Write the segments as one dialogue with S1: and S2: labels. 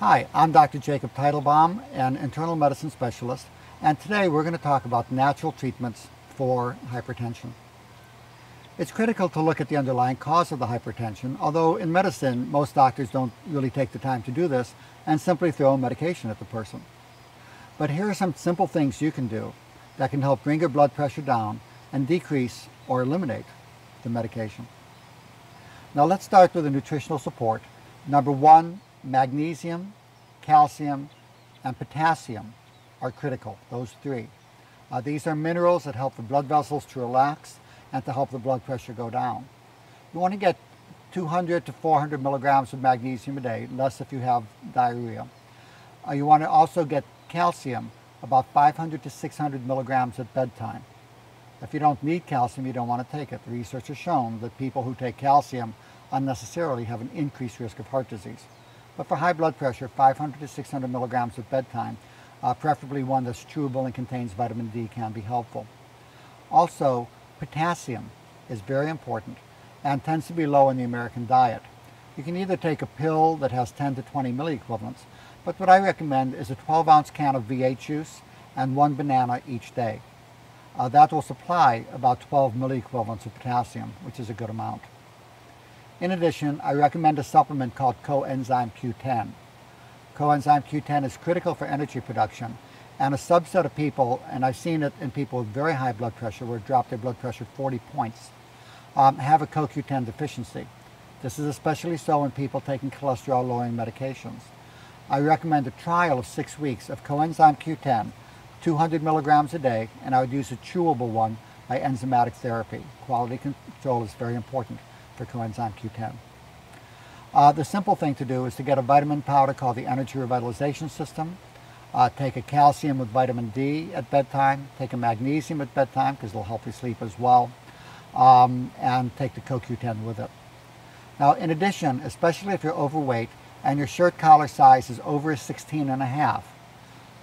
S1: Hi, I'm Dr. Jacob Teitelbaum, an internal medicine specialist, and today we're going to talk about natural treatments for hypertension. It's critical to look at the underlying cause of the hypertension, although in medicine most doctors don't really take the time to do this and simply throw medication at the person. But here are some simple things you can do that can help bring your blood pressure down and decrease or eliminate the medication. Now let's start with the nutritional support. Number one, magnesium, calcium, and potassium are critical, those three. Uh, these are minerals that help the blood vessels to relax and to help the blood pressure go down. You want to get 200 to 400 milligrams of magnesium a day, less if you have diarrhea. Uh, you want to also get calcium, about 500 to 600 milligrams at bedtime. If you don't need calcium, you don't want to take it. The research has shown that people who take calcium unnecessarily have an increased risk of heart disease. But for high blood pressure, 500 to 600 milligrams at bedtime, uh, preferably one that's chewable and contains vitamin D, can be helpful. Also, potassium is very important and tends to be low in the American diet. You can either take a pill that has 10 to 20 milliequivalents, but what I recommend is a 12 ounce can of V8 juice and one banana each day. Uh, that will supply about 12 milliequivalents of potassium, which is a good amount. In addition, I recommend a supplement called coenzyme Q10. Coenzyme Q10 is critical for energy production, and a subset of people, and I've seen it in people with very high blood pressure, where it dropped their blood pressure 40 points, um, have a CoQ10 deficiency. This is especially so in people taking cholesterol-lowering medications. I recommend a trial of six weeks of coenzyme Q10, 200 milligrams a day, and I would use a chewable one by enzymatic therapy. Quality control is very important coenzyme Q10. Uh, the simple thing to do is to get a vitamin powder called the Energy Revitalization System. Uh, take a calcium with vitamin D at bedtime. Take a magnesium at bedtime because it'll help you sleep as well. Um, and take the CoQ10 with it. Now, in addition, especially if you're overweight and your shirt collar size is over 16 and a half,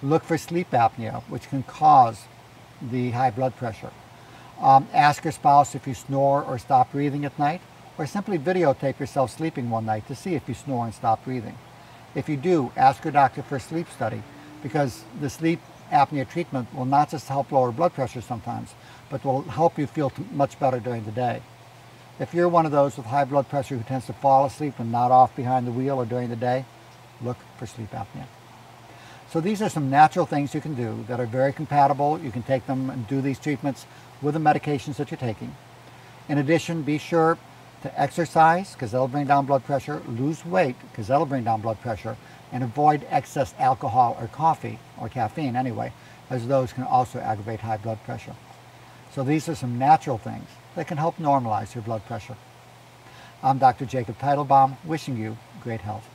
S1: look for sleep apnea, which can cause the high blood pressure. Um, ask your spouse if you snore or stop breathing at night or simply videotape yourself sleeping one night to see if you snore and stop breathing. If you do, ask your doctor for a sleep study because the sleep apnea treatment will not just help lower blood pressure sometimes, but will help you feel much better during the day. If you're one of those with high blood pressure who tends to fall asleep and nod off behind the wheel or during the day, look for sleep apnea. So these are some natural things you can do that are very compatible. You can take them and do these treatments with the medications that you're taking. In addition, be sure to exercise, because that'll bring down blood pressure, lose weight, because that'll bring down blood pressure, and avoid excess alcohol or coffee, or caffeine anyway, as those can also aggravate high blood pressure. So these are some natural things that can help normalize your blood pressure. I'm Dr. Jacob Teitelbaum, wishing you great health.